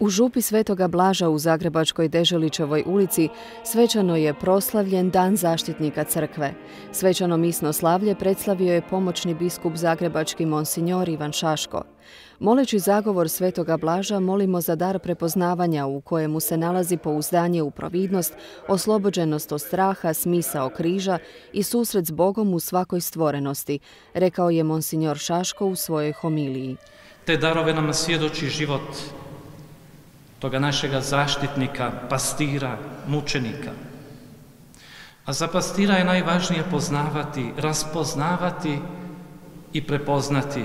U župi Svetoga Blaža u Zagrebačkoj Deželićevoj ulici svečano je proslavljen Dan zaštitnika crkve. Svečano misno slavlje predslavio je pomoćni biskup Zagrebački monsignor Ivan Šaško. Moleći zagovor Svetoga Blaža molimo za dar prepoznavanja u kojemu se nalazi pouzdanje u providnost, oslobođenost od straha, smisao križa i susret s Bogom u svakoj stvorenosti, rekao je monsignor Šaško u svojoj homiliji. Te darove nam svjedoči život toga našega zaštitnika, pastira, mučenika. A za pastira je najvažnije poznavati, raspoznavati i prepoznati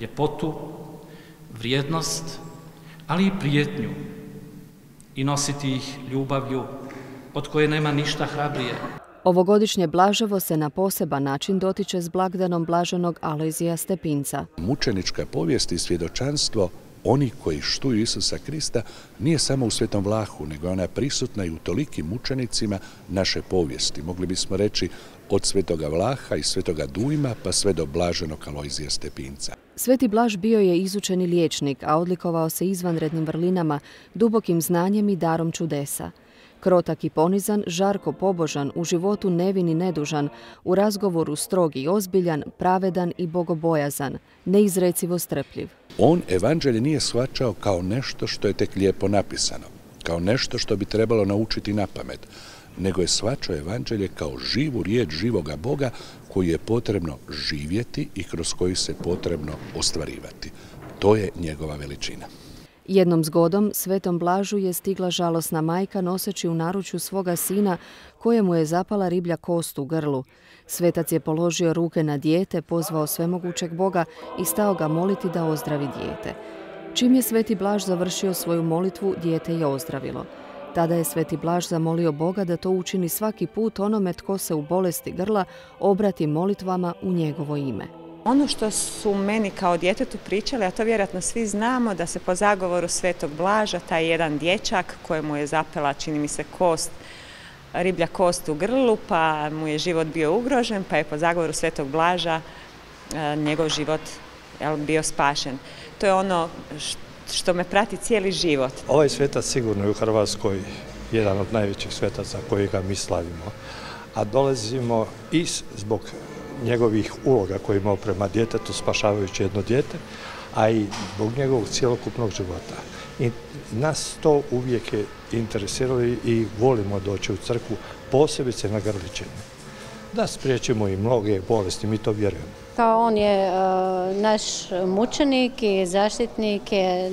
ljepotu, vrijednost, ali i prijetnju i nositi ih ljubavlju od koje nema ništa hrabrije. Ovogodišnje blaževo se na poseban način dotiče s blagdanom blaženog Alojzija Stepinca. Mučenička povijest i svjedočanstvo oni koji štuju Isusa Krista nije samo u Svetom Vlahu, nego ona je prisutna i u tolikim mučenicima naše povijesti. Mogli bismo reći od Svetoga Vlaha i Svetoga Dujma pa sve do Blaženog Alojzija Stepinca. Sveti Blaž bio je izučeni liječnik, a odlikovao se izvanrednim vrlinama, dubokim znanjem i darom čudesa. Krotak i ponizan, žarko pobožan, u životu nevin i nedužan, u razgovoru strog i ozbiljan, pravedan i bogobojazan, neizrecivo strpljiv. On evanđelje nije shvaćao kao nešto što je tek lijepo napisano, kao nešto što bi trebalo naučiti na pamet, nego je shvaćao evanđelje kao živu riječ živoga Boga koju je potrebno živjeti i kroz koju se potrebno ostvarivati. To je njegova veličina. Jednom zgodom Svetom Blažu je stigla žalosna majka noseći u naručju svoga sina kojemu je zapala riblja kost u grlu. Svetac je položio ruke na dijete, pozvao svemogućeg Boga i stao ga moliti da ozdravi dijete. Čim je Sveti Blaž završio svoju molitvu, dijete je ozdravilo. Tada je Sveti Blaž zamolio Boga da to učini svaki put onome tko se u bolesti grla obrati molitvama u njegovo ime. Ono što su meni kao djetetu pričali, a to vjerojatno svi znamo, da se po zagovoru Svetog Blaža taj jedan dječak kojemu je zapela, čini mi se, kost, riblja kost u grlu, pa mu je život bio ugrožen, pa je po zagovoru Svetog Blaža e, njegov život bio spašen. To je ono što me prati cijeli život. Ovaj svetac sigurno je u Hrvatskoj jedan od najvećih svetaca kojega mi slavimo. A dolazimo i zbog njegovih uloga koje imao prema djetetu spašavajući jedno dijete, a i zbog njegovog cjelokupnog života. I nas to uvijek je interesiralo i volimo doći u crkvu, posebice na Grličenju. Da spriječimo i mnoge bolesti, mi to vjerujemo. Kao on je e, naš mučenik i zaštitnik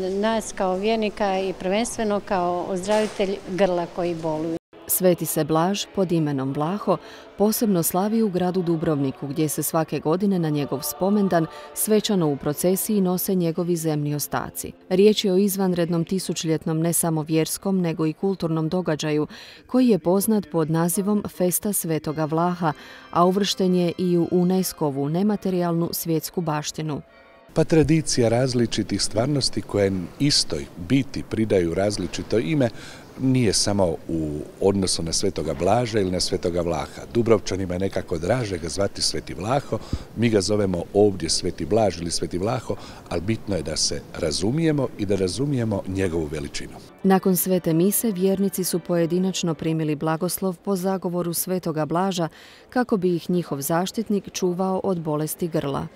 nas kao vjernika i prvenstveno kao ozdravitelj grla koji boluju. Sveti se Blaž pod imenom Blaho posebno slavi u gradu Dubrovniku gdje se svake godine na njegov spomendan svečano u procesiji nose njegovi zemni ostaci. Riječ je o izvanrednom tisućljetnom ne samo vjerskom nego i kulturnom događaju koji je poznat pod nazivom Festa Svetoga Vlaha, a uvršten je i u UNESCO-vu nematerijalnu svjetsku baštinu. Pa tradicija različitih stvarnosti koje istoj biti pridaju različito ime nije samo u odnosu na Svetoga Blaža ili na Svetoga Vlaha. Dubrovčanima je nekako draže ga zvati Sveti Vlaho, mi ga zovemo ovdje Sveti Blaž ili Sveti Vlaho, ali bitno je da se razumijemo i da razumijemo njegovu veličinu. Nakon svete mise vjernici su pojedinačno primili blagoslov po zagovoru Svetoga Blaža kako bi ih njihov zaštitnik čuvao od bolesti grla.